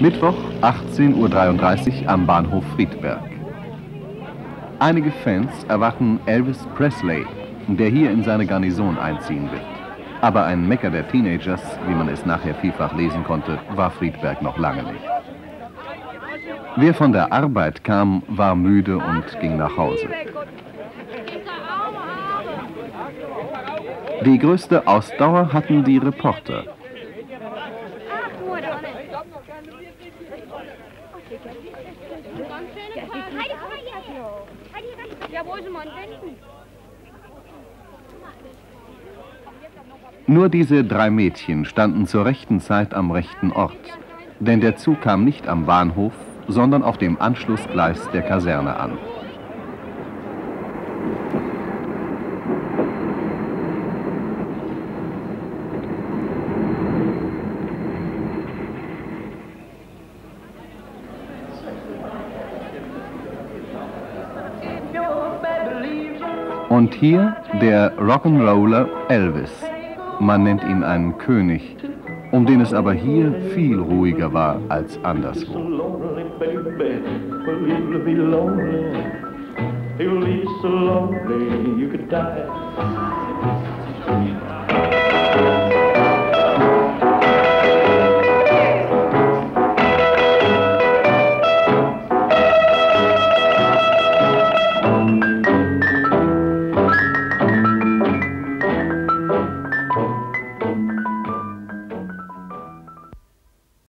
Mittwoch, 18.33 Uhr am Bahnhof Friedberg. Einige Fans erwarten Elvis Presley, der hier in seine Garnison einziehen wird. Aber ein Mecker der Teenagers, wie man es nachher vielfach lesen konnte, war Friedberg noch lange nicht. Wer von der Arbeit kam, war müde und ging nach Hause. Die größte Ausdauer hatten die Reporter. Nur diese drei Mädchen standen zur rechten Zeit am rechten Ort, denn der Zug kam nicht am Bahnhof, sondern auf dem Anschlussgleis der Kaserne an. Und hier der Rock'n'Roller Elvis. Man nennt ihn einen König, um den es aber hier viel ruhiger war als anderswo. So lonely you.